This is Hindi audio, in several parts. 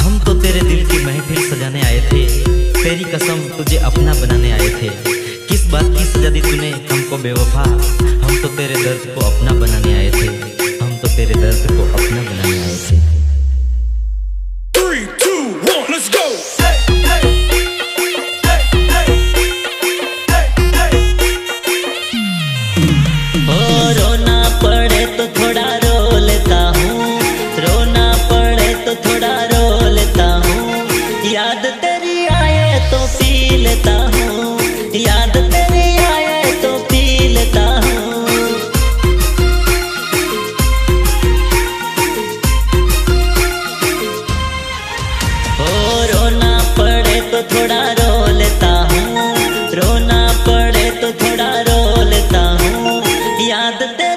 हम तो तेरे दिल की महफिल सजाने आए थे। तेरी कसम तुझे अपना बनाने आए थे। किस बात की सजा दी तूने हमको बेवफा? हम तो तेरे दर्द को अपना बनाने आए थे। हम तो तेरे दर्द को अपना बनाने आए थे। याद ते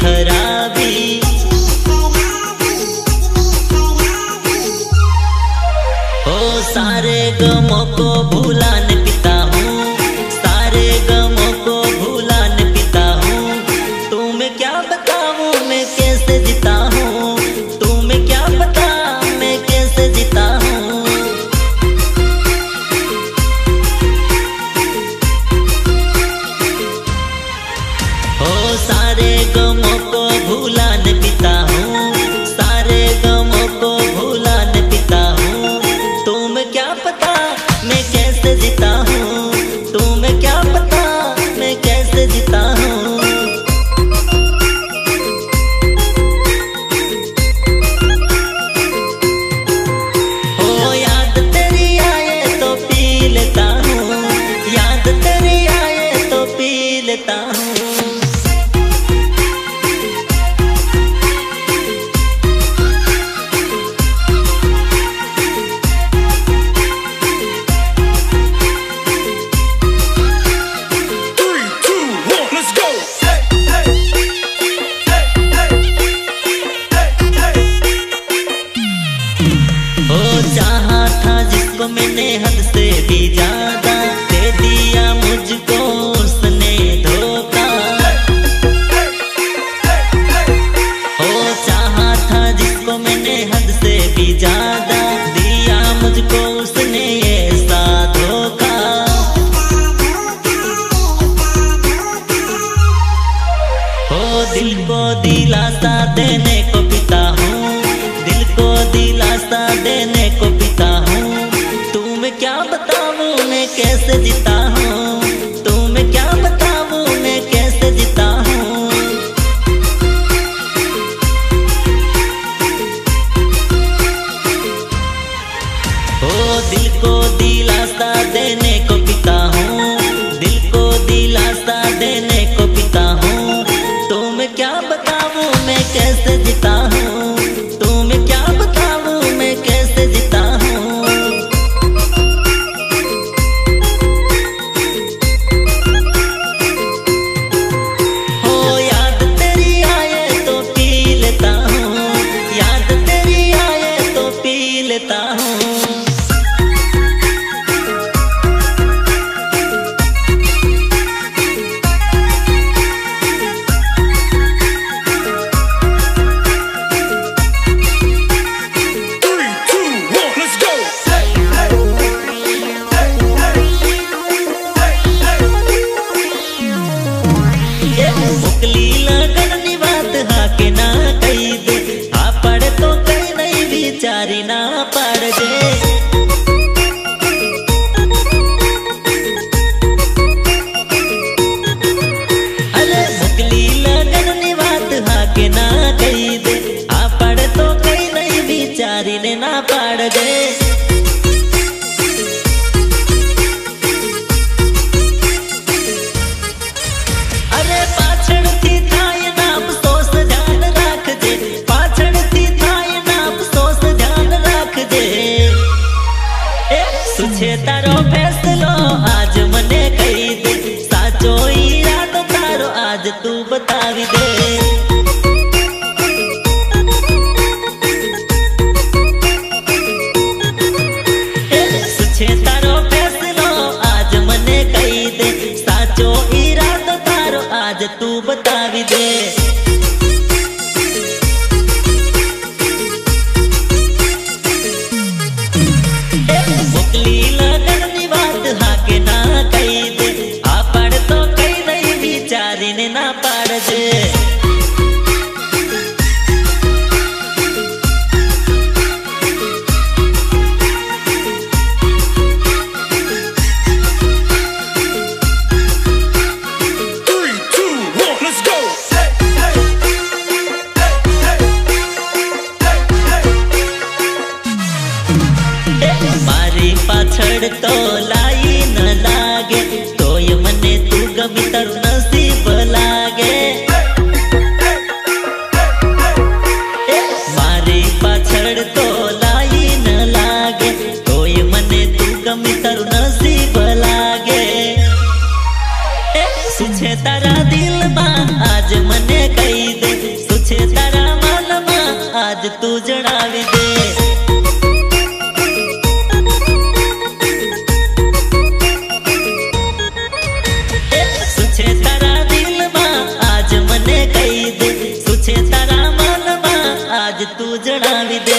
खराबी। ओ सारे गमों को भूल सारे गमों को भूला न पिता हूँ। सारे गमों को भूला न पिता हूँ। तुम क्या पता मैं कैसे जीता हूँ? तुम क्या पता मैं कैसे जीता हूँ? तो लेता हूँ। गुजराणी दे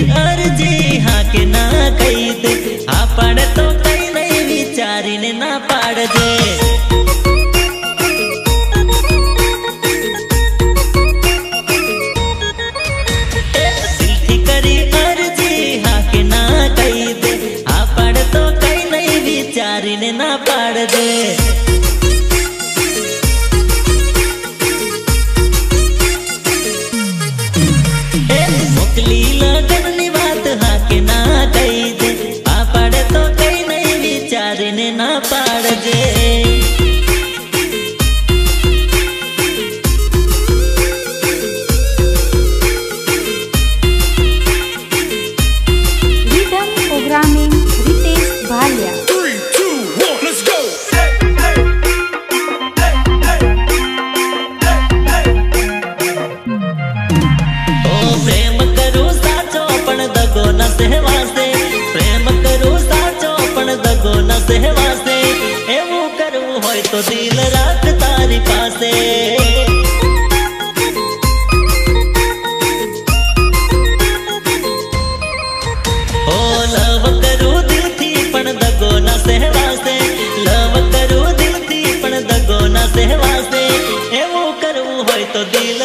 अर्जी हाँ के ना રહેવાશે એવું કરવું હોય તો દિલ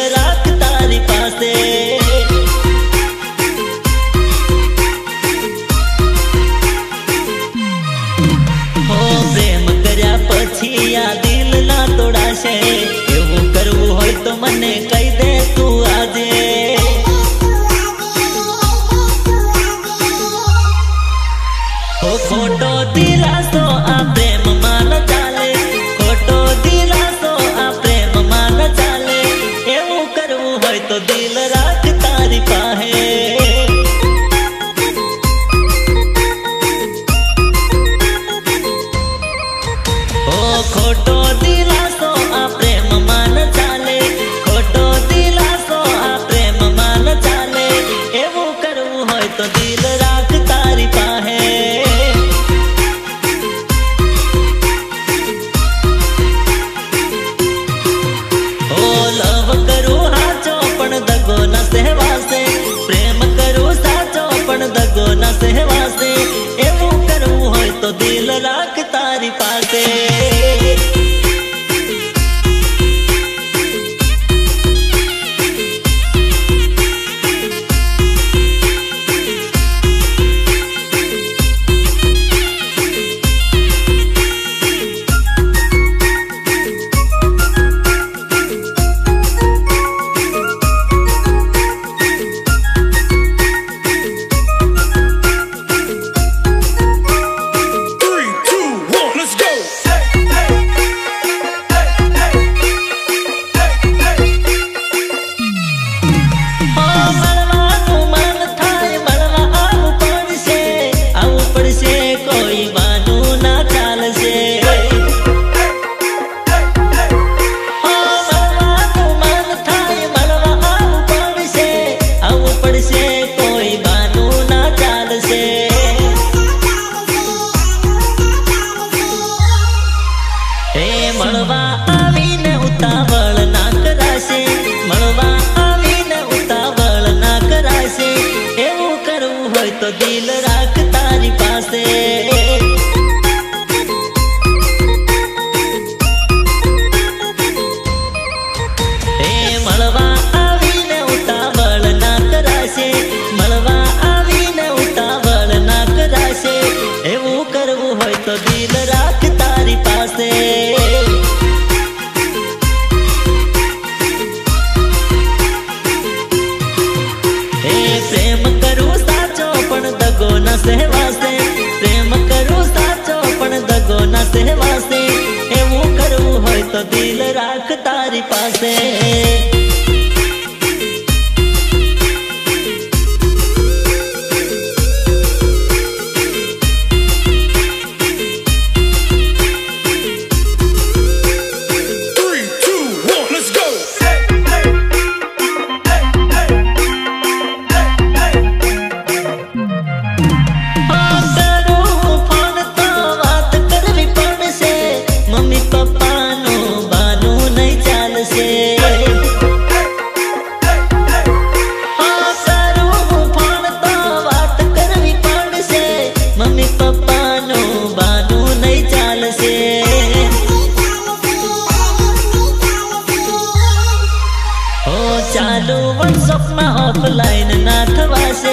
आप लाइन नाथवा से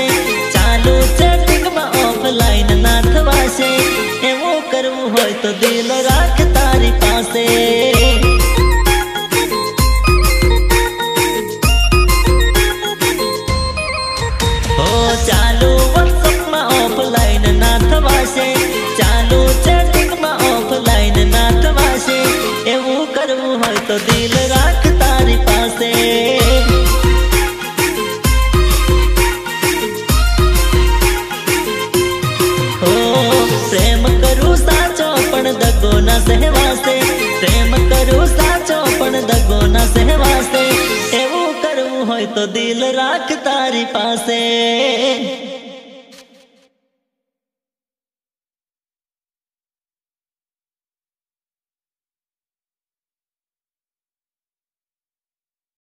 दिल राख तारी पासे।